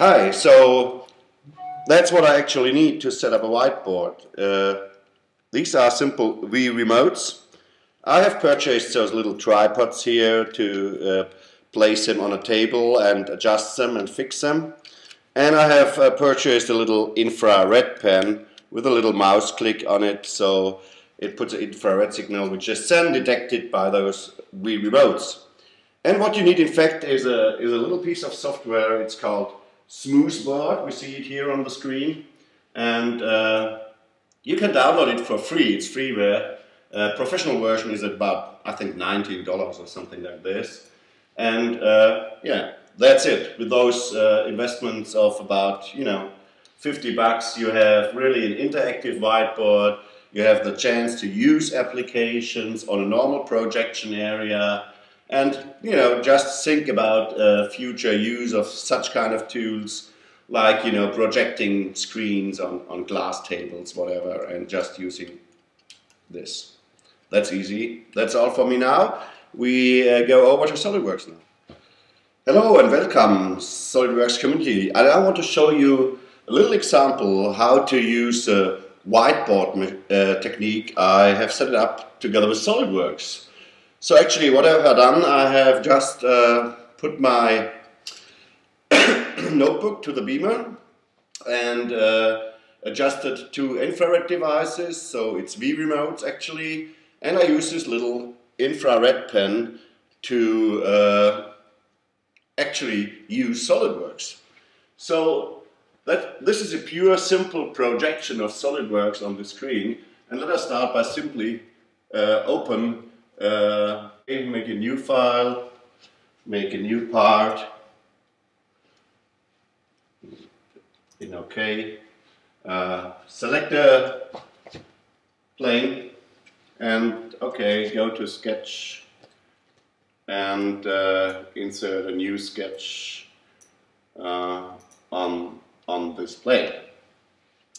Hi, so that's what I actually need to set up a whiteboard. Uh, these are simple Wii remotes. I have purchased those little tripods here to uh, place them on a table and adjust them and fix them. And I have uh, purchased a little infrared pen with a little mouse click on it so it puts an infrared signal which is then detected by those Wii remotes. And what you need in fact is a, is a little piece of software, it's called Smoothboard, we see it here on the screen. And uh, you can download it for free, it's freeware. Uh, professional version is about, I think, $19 or something like this. And uh, yeah, that's it. With those uh, investments of about, you know, 50 bucks, you have really an interactive whiteboard. You have the chance to use applications on a normal projection area. And, you know, just think about uh, future use of such kind of tools like, you know, projecting screens on, on glass tables, whatever, and just using this. That's easy. That's all for me now. We uh, go over to SolidWorks now. Hello and welcome SolidWorks community. And I want to show you a little example how to use the whiteboard uh, technique. I have set it up together with SolidWorks. So actually what I have done, I have just uh, put my notebook to the beamer and uh, adjusted two infrared devices, so it's V-remotes actually, and I use this little infrared pen to uh, actually use SolidWorks. So that, this is a pure simple projection of SolidWorks on the screen, and let us start by simply uh, open, uh, make a new file, make a new part, in OK, uh, select a plane and OK, go to sketch and uh, insert a new sketch uh, on, on this plane.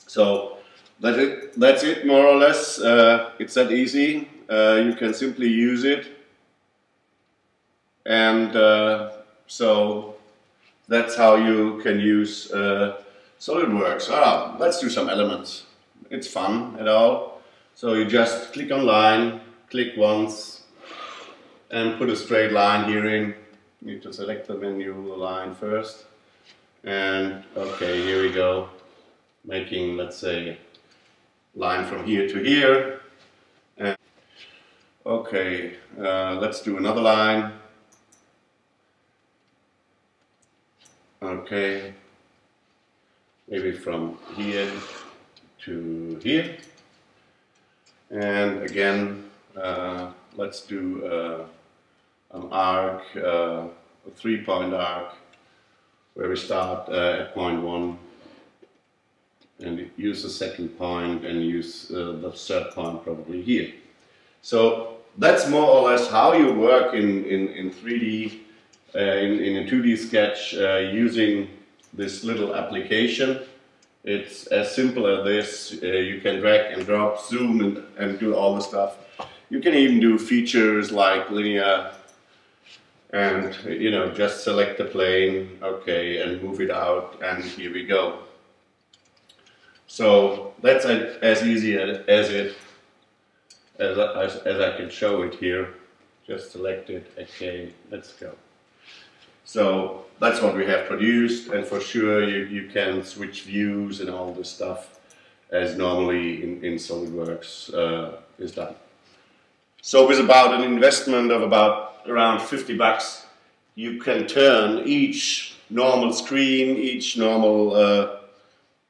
So that it, that's it more or less, uh, it's that easy, uh, you can simply use it and uh, so that's how you can use SolidWorks. Ah, let's do some elements. It's fun at all. So you just click on line, click once, and put a straight line here in. You need to select the menu line first. And okay, here we go. Making, let's say, line from here to here. Okay, uh, let's do another line. Okay, maybe from here to here. And again, uh, let's do uh, an arc, uh, a three-point arc, where we start uh, at point one and use the second point and use uh, the third point probably here. So that's more or less how you work in, in, in 3D, uh, in, in a 2D sketch using this little application. It's as simple as this. Uh, you can drag and drop, zoom and, and do all the stuff. You can even do features like linear and you know just select the plane, okay, and move it out and here we go. So that's as easy as it as, as, as I can show it here. Just select it, okay, let's go. So that's what we have produced and for sure you, you can switch views and all this stuff as normally in, in SolidWorks uh, is done. So with about an investment of about around 50 bucks you can turn each normal screen, each normal uh,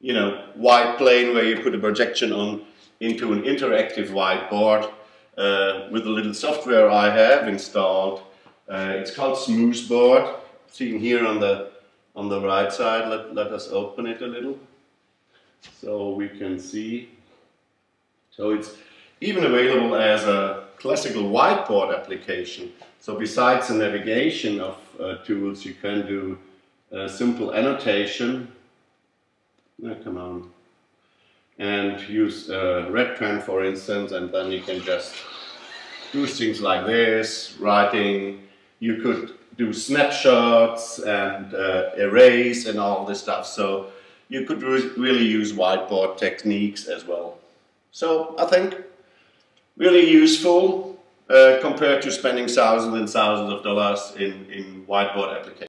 you know, white plane where you put a projection on into an interactive whiteboard uh, with a little software I have installed. Uh, it's called Smoothboard seen here on the on the right side. Let, let us open it a little so we can see. So it's even available as a classical whiteboard application. So besides the navigation of uh, tools, you can do simple annotation. Oh, come on. And use uh, red pen, for instance, and then you can just do things like this, writing. You could do snapshots and uh, erase and all this stuff. So you could re really use whiteboard techniques as well. So I think really useful uh, compared to spending thousands and thousands of dollars in, in whiteboard applications.